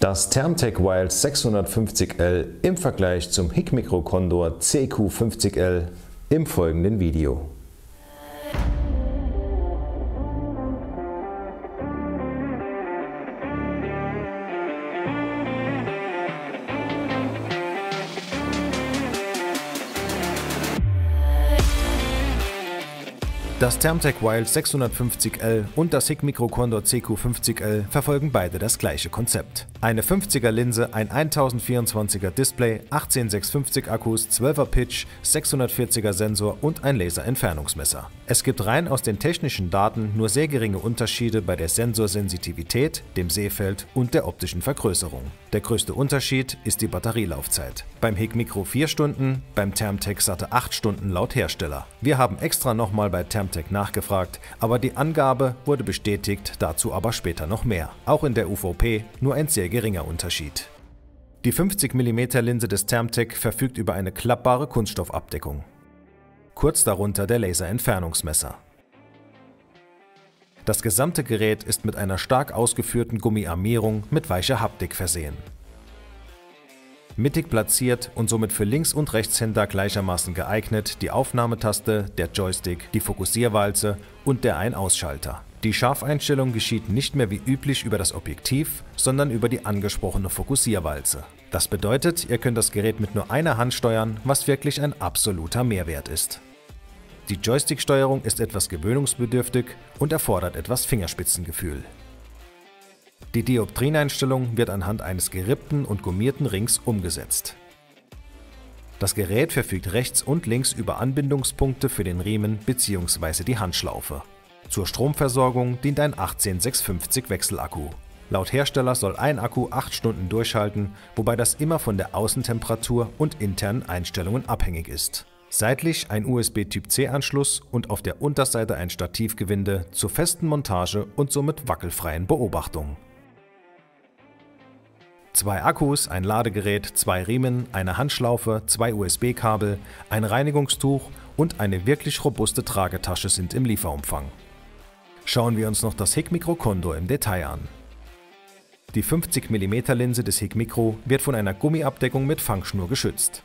Das Thermtec Wild 650L im Vergleich zum Hikmicro Condor CQ50L im folgenden Video. Das Thermtec Wild 650L und das Hick Micro Condor CQ50L verfolgen beide das gleiche Konzept. Eine 50er Linse, ein 1024er Display, 18650 Akkus, 12er Pitch, 640er Sensor und ein Laserentfernungsmesser. Es gibt rein aus den technischen Daten nur sehr geringe Unterschiede bei der Sensorsensitivität, dem Sehfeld und der optischen Vergrößerung. Der größte Unterschied ist die Batterielaufzeit. Beim Hick Micro 4 Stunden, beim Thermtec satte 8 Stunden laut Hersteller. Wir haben extra nochmal bei Thermtec nachgefragt, aber die Angabe wurde bestätigt, dazu aber später noch mehr. Auch in der UVP nur ein sehr geringer Unterschied. Die 50 mm Linse des Thermtec verfügt über eine klappbare Kunststoffabdeckung. Kurz darunter der Laserentfernungsmesser. Das gesamte Gerät ist mit einer stark ausgeführten Gummiarmierung mit weicher Haptik versehen mittig platziert und somit für Links- und Rechtshänder gleichermaßen geeignet die Aufnahmetaste, der Joystick, die Fokussierwalze und der Ein-Ausschalter. Die Scharfeinstellung geschieht nicht mehr wie üblich über das Objektiv, sondern über die angesprochene Fokussierwalze. Das bedeutet, ihr könnt das Gerät mit nur einer Hand steuern, was wirklich ein absoluter Mehrwert ist. Die Joystick-Steuerung ist etwas gewöhnungsbedürftig und erfordert etwas Fingerspitzengefühl. Die Dioptrieneinstellung wird anhand eines gerippten und gummierten Rings umgesetzt. Das Gerät verfügt rechts und links über Anbindungspunkte für den Riemen bzw. die Handschlaufe. Zur Stromversorgung dient ein 18650 Wechselakku. Laut Hersteller soll ein Akku 8 Stunden durchhalten, wobei das immer von der Außentemperatur und internen Einstellungen abhängig ist. Seitlich ein USB Typ C Anschluss und auf der Unterseite ein Stativgewinde zur festen Montage und somit wackelfreien Beobachtung. Zwei Akkus, ein Ladegerät, zwei Riemen, eine Handschlaufe, zwei USB-Kabel, ein Reinigungstuch und eine wirklich robuste Tragetasche sind im Lieferumfang. Schauen wir uns noch das Hick Micro Condor im Detail an. Die 50 mm Linse des Hick Micro wird von einer Gummiabdeckung mit Fangschnur geschützt.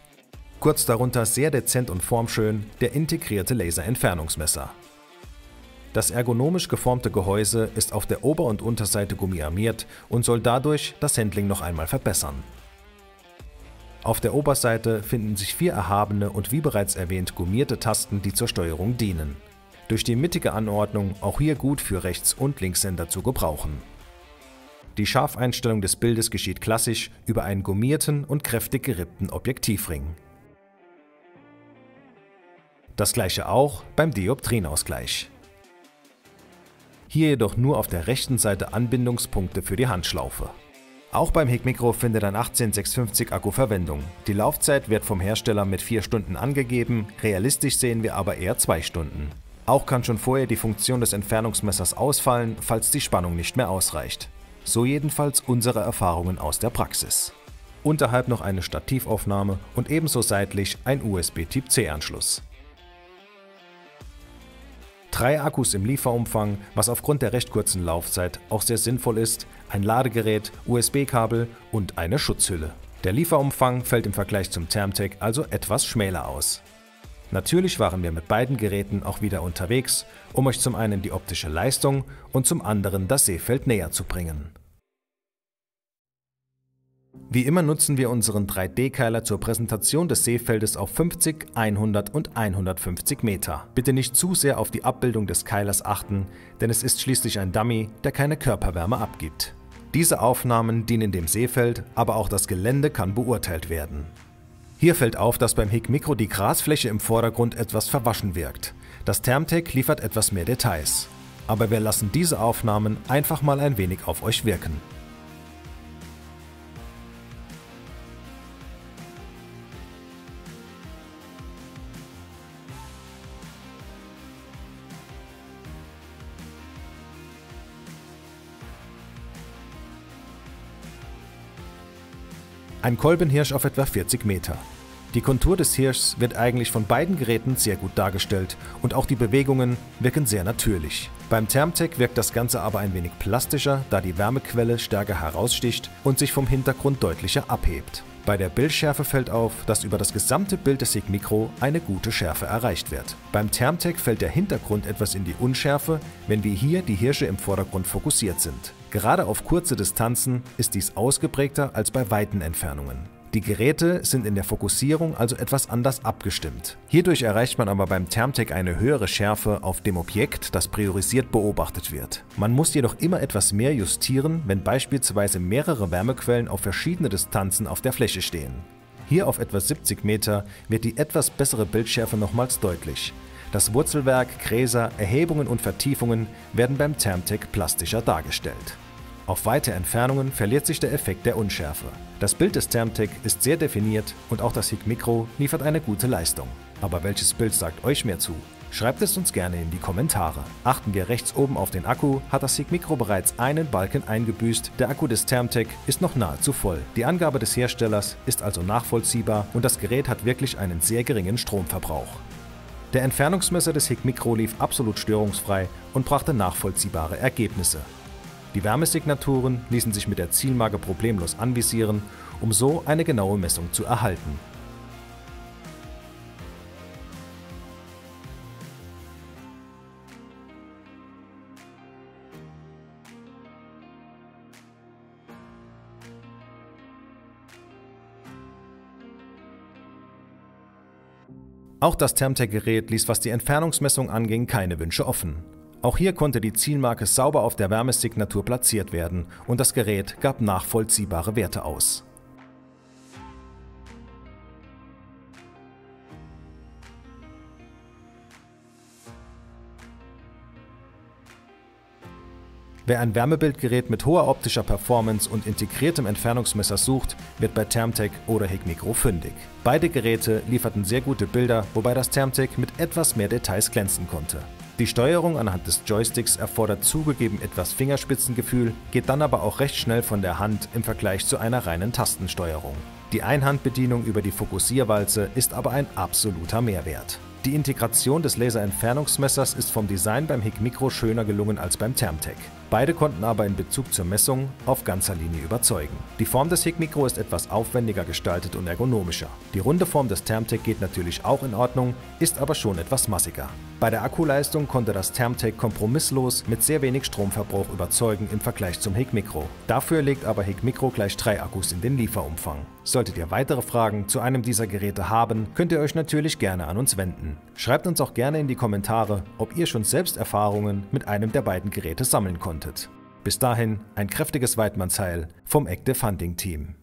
Kurz darunter sehr dezent und formschön der integrierte Laserentfernungsmesser. Das ergonomisch geformte Gehäuse ist auf der Ober- und Unterseite gummiarmiert und soll dadurch das Handling noch einmal verbessern. Auf der Oberseite finden sich vier erhabene und wie bereits erwähnt gummierte Tasten, die zur Steuerung dienen. Durch die mittige Anordnung auch hier gut für Rechts- und Linkshänder zu gebrauchen. Die Scharfeinstellung des Bildes geschieht klassisch über einen gummierten und kräftig gerippten Objektivring. Das gleiche auch beim Dioptrienausgleich. Hier jedoch nur auf der rechten Seite Anbindungspunkte für die Handschlaufe. Auch beim Hikmikro findet ein 18650 Akku Verwendung. Die Laufzeit wird vom Hersteller mit 4 Stunden angegeben, realistisch sehen wir aber eher 2 Stunden. Auch kann schon vorher die Funktion des Entfernungsmessers ausfallen, falls die Spannung nicht mehr ausreicht. So jedenfalls unsere Erfahrungen aus der Praxis. Unterhalb noch eine Stativaufnahme und ebenso seitlich ein USB Typ C Anschluss. Drei Akkus im Lieferumfang, was aufgrund der recht kurzen Laufzeit auch sehr sinnvoll ist, ein Ladegerät, USB-Kabel und eine Schutzhülle. Der Lieferumfang fällt im Vergleich zum Thermtec also etwas schmäler aus. Natürlich waren wir mit beiden Geräten auch wieder unterwegs, um euch zum einen die optische Leistung und zum anderen das Seefeld näher zu bringen. Wie immer nutzen wir unseren 3D-Keiler zur Präsentation des Seefeldes auf 50, 100 und 150 Meter. Bitte nicht zu sehr auf die Abbildung des Keilers achten, denn es ist schließlich ein Dummy, der keine Körperwärme abgibt. Diese Aufnahmen dienen dem Seefeld, aber auch das Gelände kann beurteilt werden. Hier fällt auf, dass beim Hick Micro die Grasfläche im Vordergrund etwas verwaschen wirkt. Das Thermtec liefert etwas mehr Details. Aber wir lassen diese Aufnahmen einfach mal ein wenig auf euch wirken. Ein Kolbenhirsch auf etwa 40 Meter. Die Kontur des Hirschs wird eigentlich von beiden Geräten sehr gut dargestellt und auch die Bewegungen wirken sehr natürlich. Beim Thermtec wirkt das Ganze aber ein wenig plastischer, da die Wärmequelle stärker heraussticht und sich vom Hintergrund deutlicher abhebt. Bei der Bildschärfe fällt auf, dass über das gesamte Bild des SIG Micro eine gute Schärfe erreicht wird. Beim Thermtec fällt der Hintergrund etwas in die Unschärfe, wenn wir hier die Hirsche im Vordergrund fokussiert sind. Gerade auf kurze Distanzen ist dies ausgeprägter als bei weiten Entfernungen. Die Geräte sind in der Fokussierung also etwas anders abgestimmt. Hierdurch erreicht man aber beim Thermtec eine höhere Schärfe auf dem Objekt, das priorisiert beobachtet wird. Man muss jedoch immer etwas mehr justieren, wenn beispielsweise mehrere Wärmequellen auf verschiedene Distanzen auf der Fläche stehen. Hier auf etwa 70 Meter wird die etwas bessere Bildschärfe nochmals deutlich. Das Wurzelwerk, Gräser, Erhebungen und Vertiefungen werden beim Thermtec plastischer dargestellt. Auf weite Entfernungen verliert sich der Effekt der Unschärfe. Das Bild des Thermtec ist sehr definiert und auch das HIG Micro liefert eine gute Leistung. Aber welches Bild sagt euch mehr zu? Schreibt es uns gerne in die Kommentare. Achten wir rechts oben auf den Akku, hat das HIG Micro bereits einen Balken eingebüßt. Der Akku des Thermtec ist noch nahezu voll. Die Angabe des Herstellers ist also nachvollziehbar und das Gerät hat wirklich einen sehr geringen Stromverbrauch. Der Entfernungsmesser des HIG Micro lief absolut störungsfrei und brachte nachvollziehbare Ergebnisse. Die Wärmesignaturen ließen sich mit der Zielmarke problemlos anvisieren, um so eine genaue Messung zu erhalten. Auch das Thermtec-Gerät ließ, was die Entfernungsmessung anging, keine Wünsche offen. Auch hier konnte die Zielmarke sauber auf der Wärmesignatur platziert werden und das Gerät gab nachvollziehbare Werte aus. Wer ein Wärmebildgerät mit hoher optischer Performance und integriertem Entfernungsmesser sucht, wird bei Thermtec oder Higmicro fündig. Beide Geräte lieferten sehr gute Bilder, wobei das Thermtec mit etwas mehr Details glänzen konnte. Die Steuerung anhand des Joysticks erfordert zugegeben etwas Fingerspitzengefühl, geht dann aber auch recht schnell von der Hand im Vergleich zu einer reinen Tastensteuerung. Die Einhandbedienung über die Fokussierwalze ist aber ein absoluter Mehrwert. Die Integration des Laserentfernungsmessers ist vom Design beim HIG Micro schöner gelungen als beim Thermtec. Beide konnten aber in Bezug zur Messung auf ganzer Linie überzeugen. Die Form des HIG Micro ist etwas aufwendiger gestaltet und ergonomischer. Die runde Form des Thermtec geht natürlich auch in Ordnung, ist aber schon etwas massiger. Bei der Akkuleistung konnte das Thermtec kompromisslos mit sehr wenig Stromverbrauch überzeugen im Vergleich zum HIG Micro. Dafür legt aber HIG Micro gleich drei Akkus in den Lieferumfang. Solltet ihr weitere Fragen zu einem dieser Geräte haben, könnt ihr euch natürlich gerne an uns wenden. Schreibt uns auch gerne in die Kommentare, ob ihr schon selbst Erfahrungen mit einem der beiden Geräte sammeln konntet. Bis dahin ein kräftiges Weidmannsheil vom Active Hunting Team.